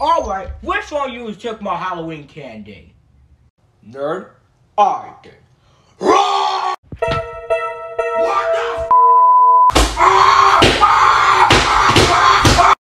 Alright, which one of you took my Halloween candy? Nerd? I did.